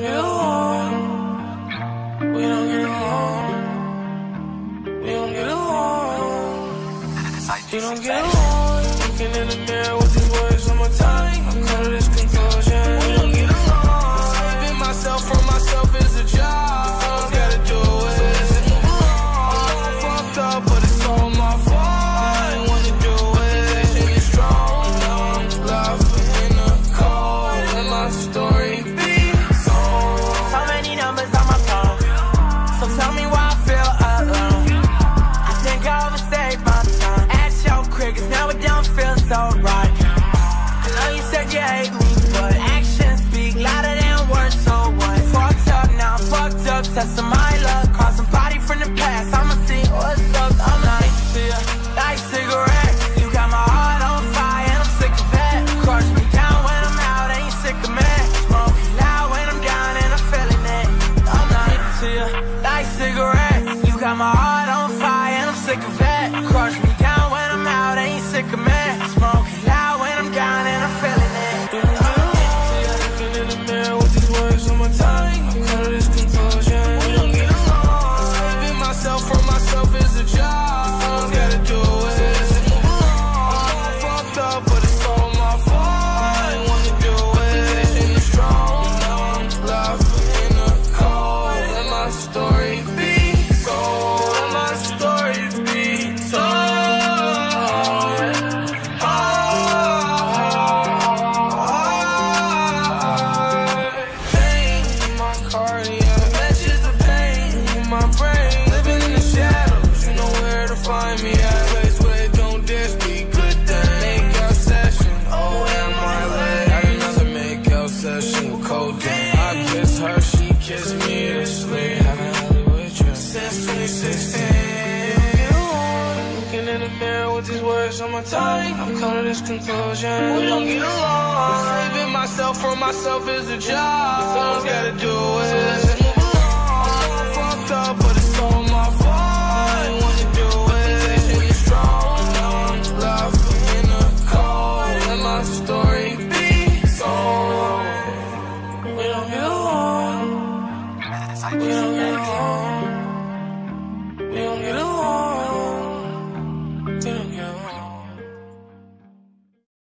don't get along. We don't get along. We don't get along. We don't get along. Looking in the mirror with these words on my tongue. Come to this conclusion. Don't so right. I know you said you hate me, but actions speak louder than words. So what? Fucked up now, fucked up. Testing my luck, call somebody from the past. I'ma see what's up. I'm like, like cigarette. You got my heart on fire, and I'm sick of it. Crush me down when I'm out, you sick of me. Smoking loud when I'm down, and I'm feeling it. I'm like, like cigarette. You got my heart on fire, and I'm sick of it. Crush me myself is a job. Someone's gotta do it. I'm fucked up, but it's all my fault. I wanna do it. Lost in the cold. Let my story be. Let my story be told. Pain in my she kissed me to sleep. Haven't with you since 2016. Looking in the mirror with these words on my tongue, I've come to this conclusion. We don't get along. Saving myself from myself is a job. Someone's gotta do it. Told.